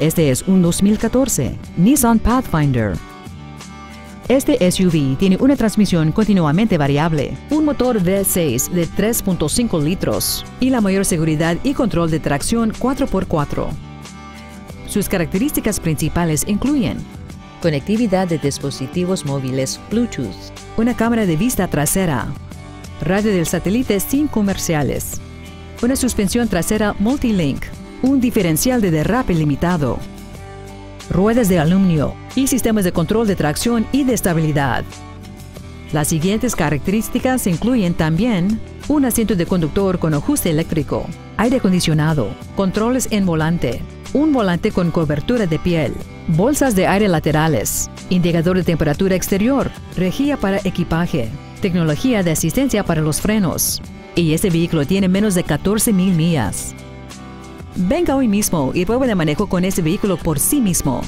Este es un 2014 Nissan Pathfinder. Este SUV tiene una transmisión continuamente variable, un motor V6 de 3.5 litros y la mayor seguridad y control de tracción 4x4. Sus características principales incluyen conectividad de dispositivos móviles Bluetooth, una cámara de vista trasera, radio del satélite sin comerciales, una suspensión trasera Multilink, un diferencial de derrape limitado, ruedas de aluminio y sistemas de control de tracción y de estabilidad. Las siguientes características incluyen también un asiento de conductor con ajuste eléctrico, aire acondicionado, controles en volante, un volante con cobertura de piel, bolsas de aire laterales, indicador de temperatura exterior, rejilla para equipaje, tecnología de asistencia para los frenos. Y este vehículo tiene menos de 14 mil millas. Venga hoy mismo y pruebe de manejo con este vehículo por sí mismo.